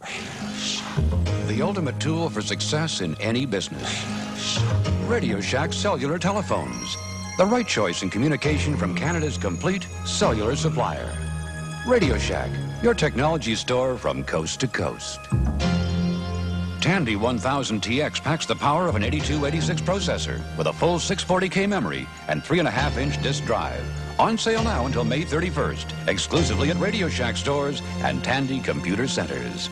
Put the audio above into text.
The ultimate tool for success in any business. Radio Shack cellular telephones. The right choice in communication from Canada's complete cellular supplier. Radio Shack, your technology store from coast to coast. Tandy 1000TX packs the power of an 8286 processor with a full 640K memory and 3.5-inch disk drive. On sale now until May 31st, exclusively at Radio Shack stores and Tandy Computer Centers.